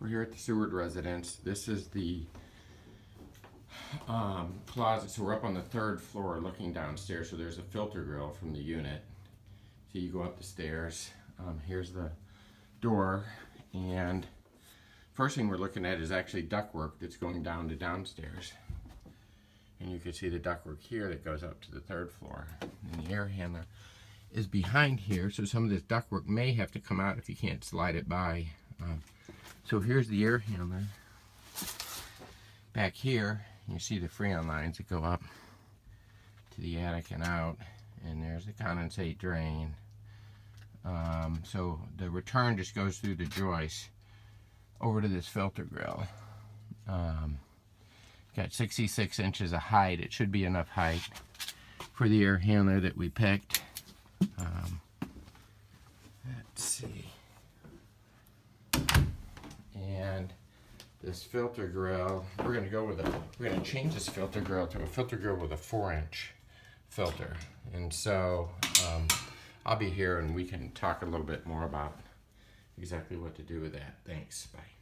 We're here at the Seward residence. This is the um, closet. So we're up on the third floor looking downstairs. So there's a filter grill from the unit. So you go up the stairs. Um, here's the door. And first thing we're looking at is actually ductwork that's going down to downstairs. And you can see the ductwork here that goes up to the third floor. And the air handler is behind here. So some of this ductwork may have to come out if you can't slide it by. Um, so here's the air handler. Back here, you see the freon lines that go up to the attic and out. And there's the condensate drain. Um, so the return just goes through the joist over to this filter grill. Um, got 66 inches of height. It should be enough height for the air handler that we picked. Um, let's see. This filter grill, we're gonna go with a, we're gonna change this filter grill to a filter grill with a four inch filter. And so um, I'll be here and we can talk a little bit more about exactly what to do with that. Thanks, bye.